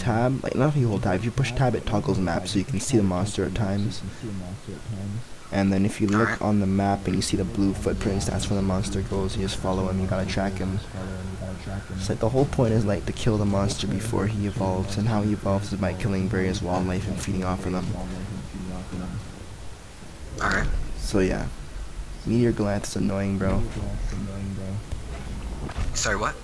tab, like not if you hold tab, if you push tab it toggles map so you can see the monster at times. And then if you look on the map and you see the blue footprints, that's where the monster goes. You just follow him, you gotta track him. It's like the whole point is like to kill the monster before he evolves, and how he evolves is by killing various wildlife and feeding off of them. Alright. So yeah, Meteor Goliath is annoying, bro. Sorry, what?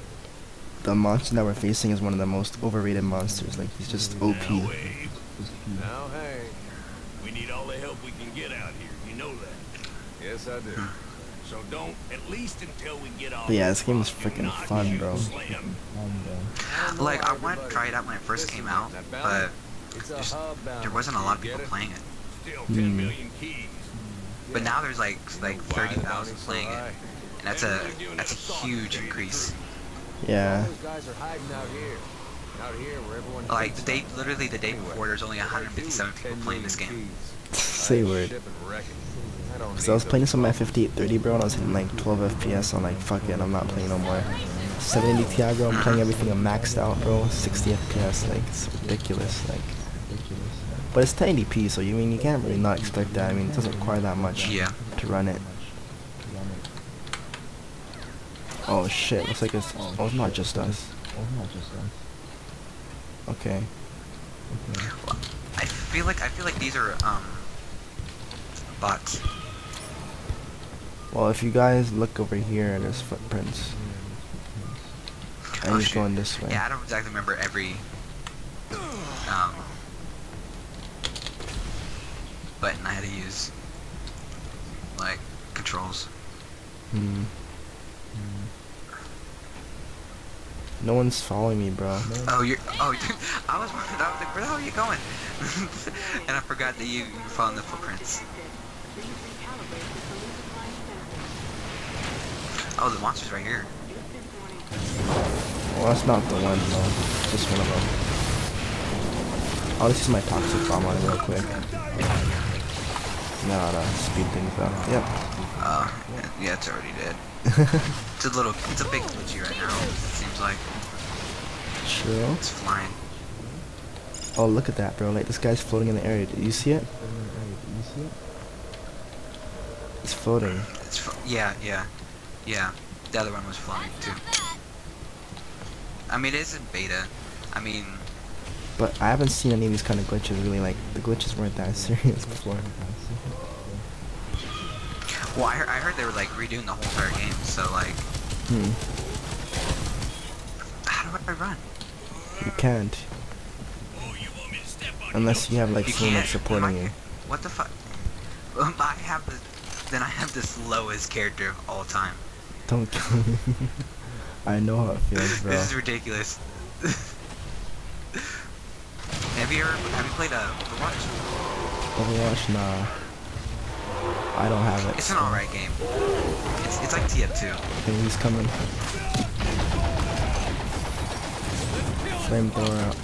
The monster that we're facing is one of the most overrated monsters. Like he's just OP. Now, Wade. Now, Hank. We need all the help we can get out here. You know that. Yes, I do. So don't, at least until we get off. But yeah, this game is freaking fun, bro. Like, I wanted to try it out when it first came out, but It's a there's- hub bound. there wasn't a lot of people playing it. Still. Hmm. 10 million keys. But now there's like like Why 30,000 playing it, and that's a that's a huge increase. Yeah. Guys are hiding out here. Out here where everyone Like the day, literally the day before, there's only 157 people playing this game. Say word. Cause I was playing this on my 5830, bro, and I was hitting like 12 FPS. I'm like, fuck it, I'm not playing no more. 780 Ti, bro, I'm playing everything I'm maxed out, bro. 60 FPS, like it's ridiculous, like. But it's 1080p, so you mean you can't really not expect that. I mean, it doesn't require that much Yeah. to run it. Oh shit, looks like it's. Oh, it's not just us. Okay. I feel like I feel like these are um bots. Well, if you guys look over here, there's footprints. And Oh, he's going this way. Yeah, I don't exactly remember every um button I had to use. Like controls. Hmm. No one's following me, bro. Oh, you're. Oh, I was wondering. I was like, where the hell are you going? and I forgot that you were following the footprints. Oh, the monster's right here. Well, that's not the one, though. Just one of them. Oh, this is my toxic bomb on real quick. Now to speed things up. Yep. Uh, yeah, it's already dead. It's a little. It's a big glitchy right now. It seems like True. it's flying. Oh, look at that, bro. Like, this guy's floating in the area. Do you see it? You see it? It's floating. It's fu- yeah, yeah, yeah. The other one was flying too. I mean, it is in beta. I mean, But I haven't seen any of these kind of glitches, really. Like, the glitches weren't that serious before. Well, I heard, I heard they were like redoing the whole entire game. So like, Hmm. how do I run? You can't. Unless you have, like, You someone supporting you. What the fuck? Um, I have the. Then I have the slowest character of all time. Don't kill me. I know how it feels, bro. This is ridiculous. have you ever have you played uh, Overwatch? Overwatch? Nah. I don't have it. It's an alright game. It's it's like TF2. Okay, he's coming. Flamethrower out.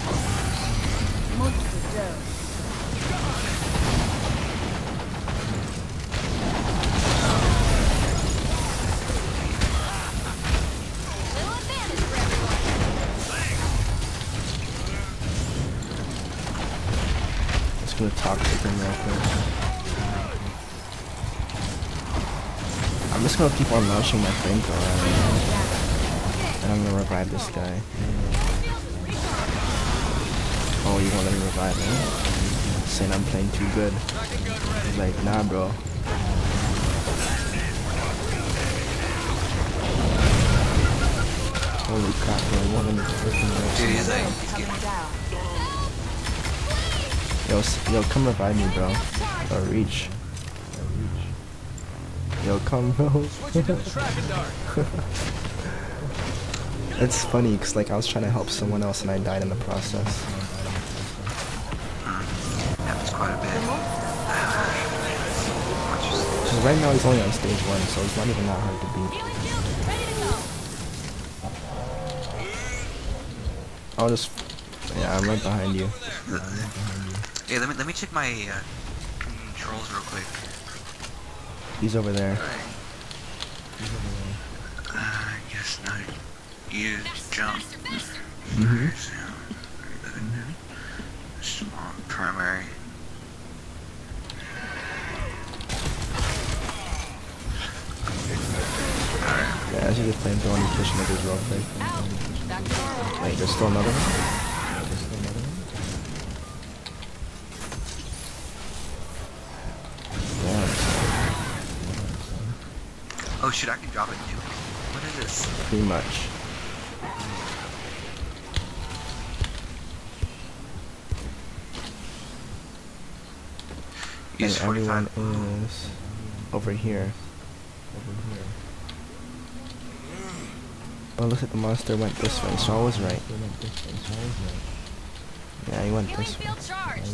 Just gonna toxic him real quick. I'm just gonna keep on launching my flamethrower. And I'm gonna revive this guy. Oh, you wanna let me revive him? Saying I'm playing too good. He's like, nah, bro. Holy crap, bro. One of the freaking Dude, he's like reps. he's getting. Yo, yo, come revive me, bro. Or reach. Yo, come, bro. it's funny, cause like I was trying to help someone else and I died in the process. Happens quite a bit. Cause right now he's only on stage one, so it's not even that hard to beat. I'll just, yeah, I'm right behind you. Hey, let me let me check my uh, controls real quick. He's over there. He's over there. Uh, I guess not. You jump. Small primary. Yeah, I should get flamethrower and push niggas real quick. Wait, there's still another one? Oh shit, I can drop it too. What is this? Pretty much. Use and everyone is over here. Over here. Oh, look at the monster went this way, so I was right. Yeah, he went this way. field charged.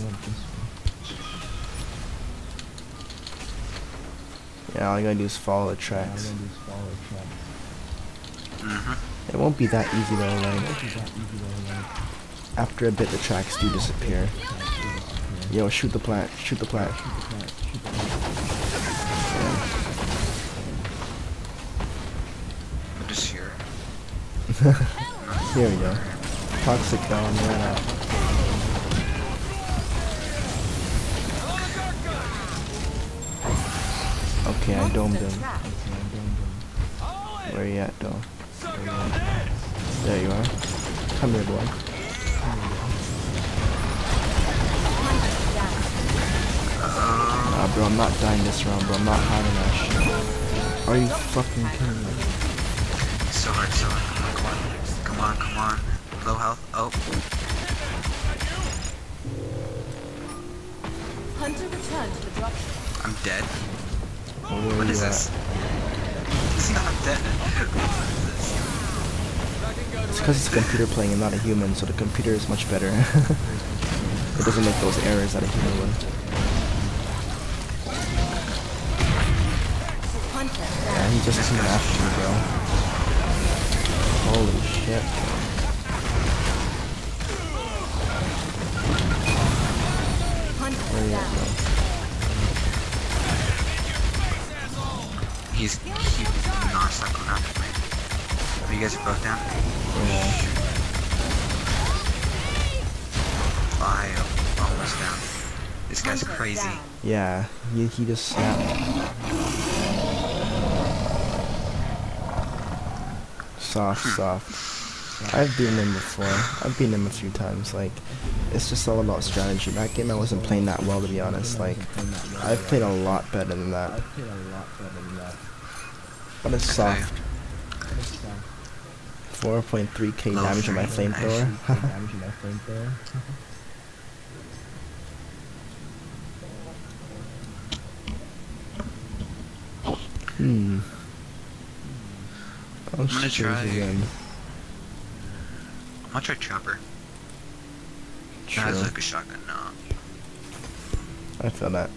Yeah, all you gotta do is follow the tracks. Mm-hmm. It won't be that easy though, like, after a bit the tracks do disappear. Yo, shoot the plant, shoot the plant. I'm just here. Here we go. Toxic down, ran out. Okay, I domed him. Where are you at though? Where you at? There you are. Come here, boy. Nah, bro, I'm not dying this round, bro. I'm not having that shit. Are you fucking kidding me? So hard, so hard. Come on, come on, come on. Low health. Oh, Hunter returned to the dropship. I'm dead. What at? this? He's not dead. It's because it's a computer playing and not a human, so the computer is much better. it doesn't make those errors that a human would. Yeah, he just came after you, bro. Holy shit. Where you at, bro? He's he non-stop going after me. Are you guys are both down? Yeah. I am almost down. This guy's crazy. Yeah, he, he just snapped. Soft, hmm. soft. I've beaten him before. I've beaten him a few times. Like, it's just all about strategy. That game I wasn't playing that well, to be honest. Like, I've played a lot better than that. I've played a lot better than that. But it's soft. 4.3k Low damage on my frame, flamethrower. hmm. I'm gonna try- again. I'm gonna try chopper. True. That's like a shotgun. No. I feel that.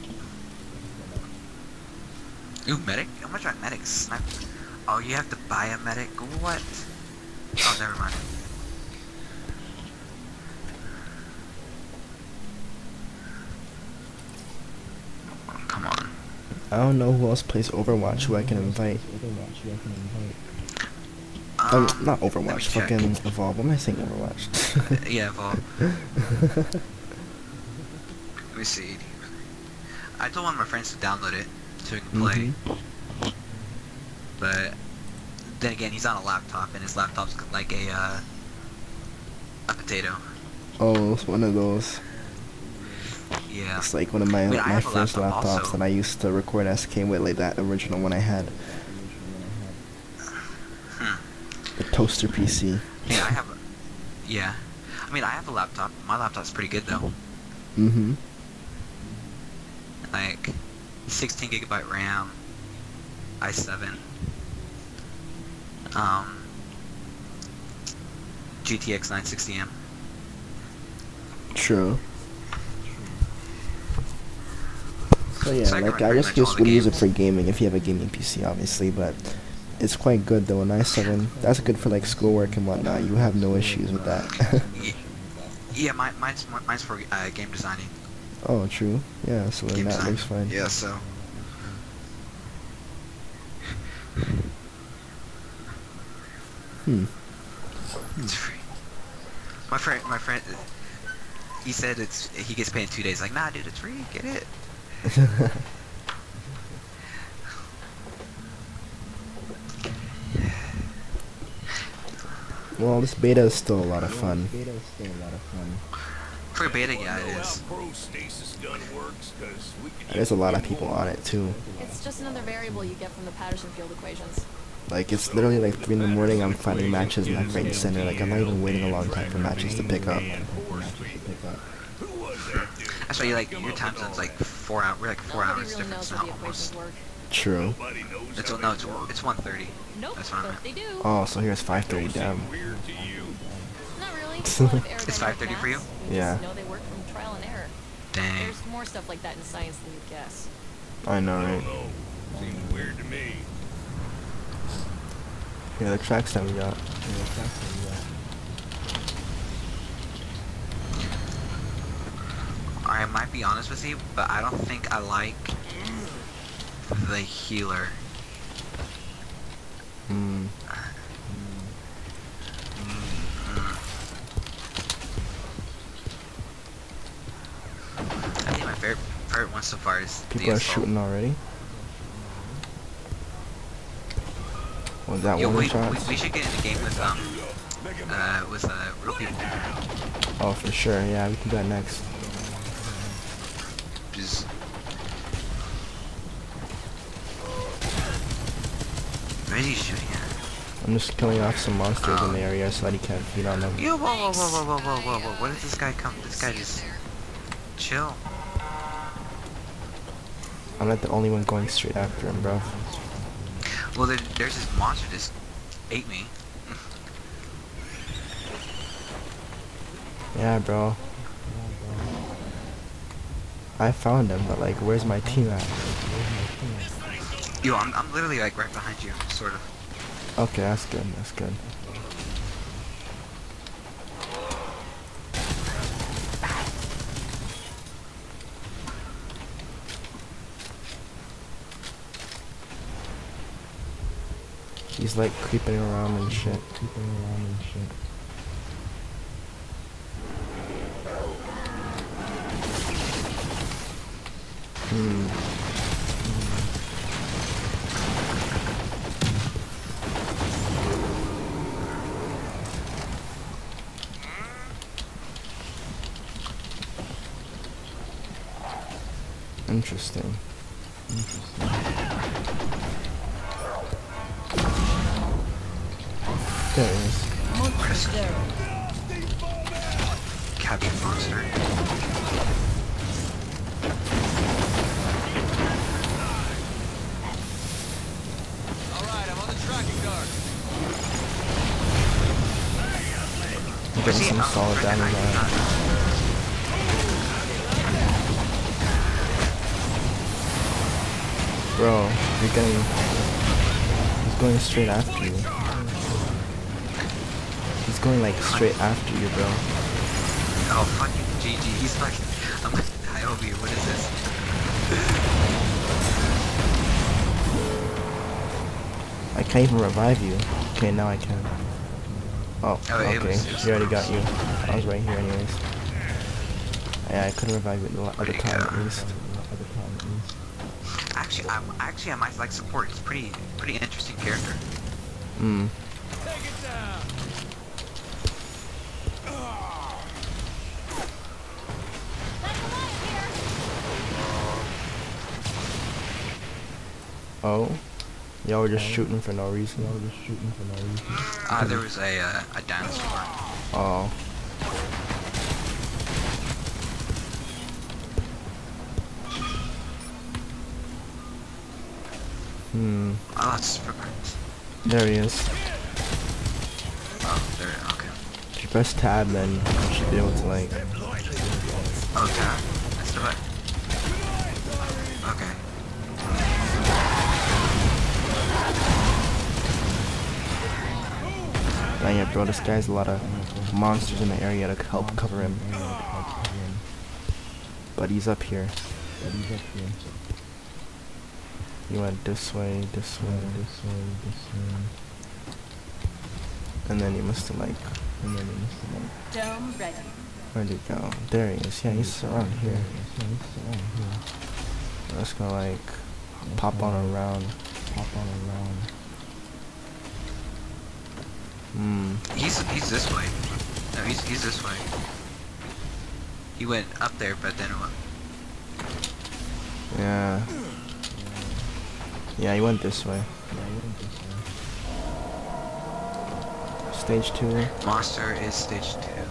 Ooh, medic? I'm gonna try medic. Snipe. Oh, you have to buy a medic? What? Oh, never mind. Come on. I don't know who else plays Overwatch who I can invite. Um, Um, not Overwatch, fucking Evolve. What am I saying Overwatch? Yeah, well, let me see. I told one of my friends to download it so can play, Mhm. but then again, he's on a laptop and his laptop's like a uh, a potato. Oh, it's one of those. Yeah. It's like one of my Wait, my first laptop laptops also. that I used to record SK with, like that original one I had. Hmm. The toaster PC. Yeah, I have. A, yeah. I mean, I have a laptop. My laptop's pretty good though. Mm-hmm. Like, 16 gigabyte RAM, i7, um, GTX 960M. True. So yeah, So I like run I pretty just just would use it for gaming if you have a gaming PC, obviously, but it's quite good though. An i7, that's good for like schoolwork and whatnot. You have no issues with that. Yeah, mine, mine's mine's for uh, game designing. oh, true. Yeah, so Game that design. looks fine. Yeah, so. Hmm. It's free. My friend, my friend, he said it's he gets paid in two days. Like, nah, dude, it's free. Get it. Well, this beta is still a lot of fun. For beta, yeah, it is. Pro stasis gun works, 'cause we can There's a lot of people on it too. It's just another variable you get from the Patterson field equations. Like it's literally like three in the morning. I'm finding matches left, right, and center. Like I'm not even waiting a long time for matches to pick up. Who was? That's why you like your time zone's like four hours. We're like four Nobody hours really difference knows now almost. True. It's how no, it's it's 1:30. Nope, That's what I meant. they do. Oh, so here's 5:30. Damn. seem weird to you. Not really. A lot of It's 5:30 for you? Yeah. just know they work from trial and error. Dang. There's more stuff like that in science than you'd guess. I know, I right? Seems weird to me. Yeah, the tracks that we got. I might be honest with you, but I don't think I like the healer. Hmm. I think my favorite favorite one so far is People the are assault. shooting already. Was that Yo, one we, shots? We, we, should get in the game with um uh with uh rookie. Oh, for sure. Yeah, we can do that next. Just. Where is he shooting at? I'm just killing off some monsters um, in the um, area so that he can feed on them. Yo, whoa, whoa, whoa, whoa, whoa, whoa, whoa! Where did this guy come? This guy just chill. I'm not the only one going straight after him, bro. Well, there, there's this monster just ate me. Yeah, bro. I found him, but like, where's my team at? Yo, I'm, I'm literally like right behind you, sort of. Okay, that's good. That's good. He's like creeping around and shit. Creeping around and shit. Hmm. Interesting. There Capture monster. I'm getting some solid damage on it. Bro, you're getting... He's going straight after you. He's going like straight after you, bro. Oh, fucking GG. He's fucking. I'm gonna die over you. What is this? I can't even revive you. Okay, now I can. Oh, Oh, okay. was- He already got you. I was right here anyways. Yeah, I couldn't revive you the other Where'd he time at least. Actually, I actually I might like support. He's pretty pretty interesting character. Hmm. Oh? Y'all were just shooting for no reason. Y'all were just shooting for no reason. Uh, there was a uh, a dinosaur. Oh. Hmm. Oh, that's progress. There he is. Oh, there. Okay. If you press tab, then you should be able to like. Oh, tab. Dang it, bro. This guy's a lot of monsters in the area to help cover him. But he's up here. He went this way, this way, this way, this way. And then he must have like. And then he must have like. Dome ready. Where'd he go? There he is. Yeah, he's around here. I'm just gonna like pop on around. Pop on around. Hmm. He's he's this way. No, he's he's this way. He went up there, but then what? Yeah. Yeah, he went this way. Stage 2. Monster is stage two.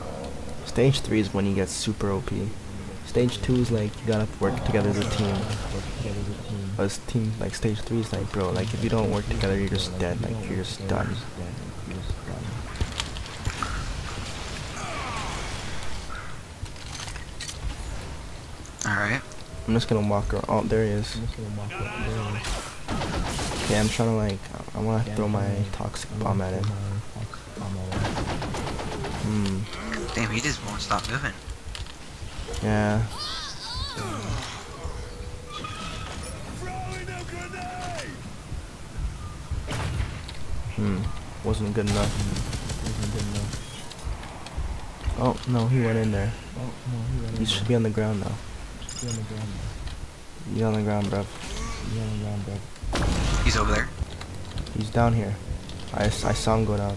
Stage 3 is when you get super OP. Stage 2 is like, you gotta work together as a team. As team, like stage 3 is like, bro, like if you don't work together, you're just dead. Like, you're just done. Alright. I'm just gonna walk around. Oh, there he is. Okay, I'm trying to like, I wanna throw my toxic bomb at him. Hmm. Damn, he just won't stop moving. Yeah. Hmm. Wasn't good enough. Wasn't good enough. Oh no, he went in there. Oh no, he went He should be on the ground now. Be on the ground now. He's on the ground, bruv. He's on the ground, bruv. He's over there. He's down here. I, I saw him go down.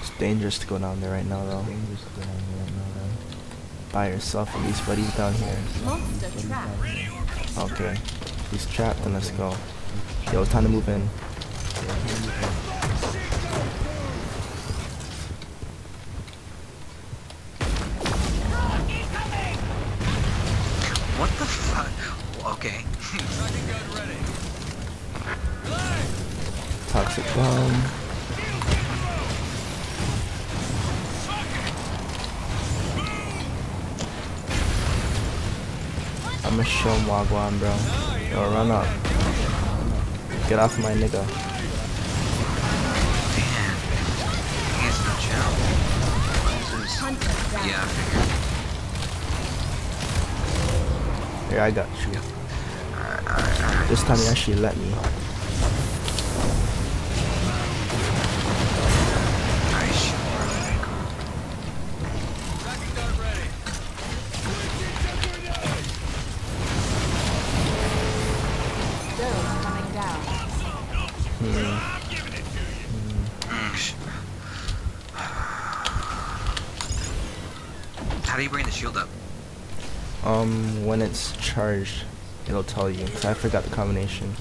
It's dangerous to go down there right now, though. Dangerous to go down there right now, though. By yourself, at least, but he's down here. Monster trap. Okay. He's trapped, then let's go. Yo, it's time to move in. Toxic bomb. I'ma show him Wagwan, bro. Yo, run up. Get off my nigga. Damn. He has chill. Yeah, I figured. Here, I got you. This time he actually let me. Shield up? Um, when it's charged, it'll tell you. 'cause I forgot the combination.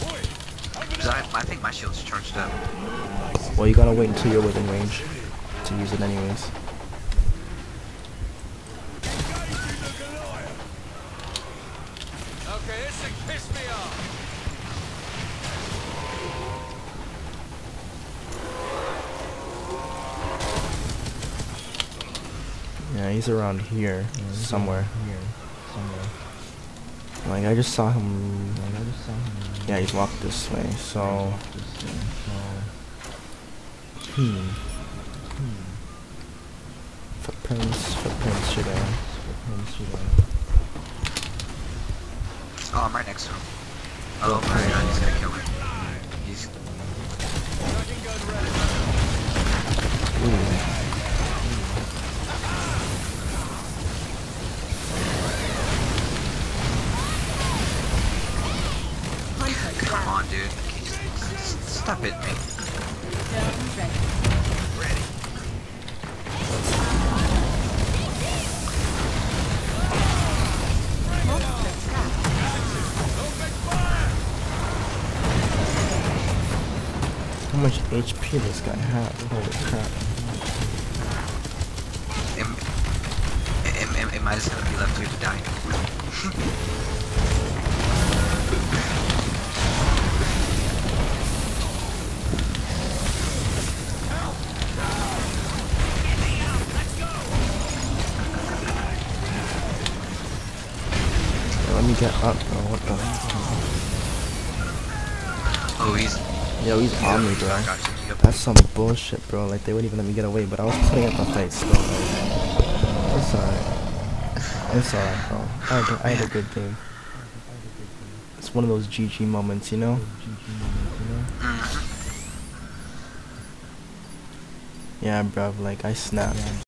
'Cause I, I think my shield's charged up. Well, you gotta wait until you're within range to use it anyways. He's around here somewhere. Like I just saw him. Yeah, he's walked this way. So. Hmm. Footprints. Footprints should I? Footprints should I? Oh, I'm right next to him. Oh my god, he's gonna kill me. He's Ooh. Dude. Stop it, me. How much HP this guy have? Holy crap. Get up, bro. What the? Oh, he's. Yo, he's on me, bro. I got you. Yep. That's some bullshit, bro. Like they wouldn't even let me get away, but I was putting up a fight still. Like, it's alright. It's alright, bro. I had, a- I had a good game. It's one of those GG moments, you know. Yeah, bro. Like I snapped.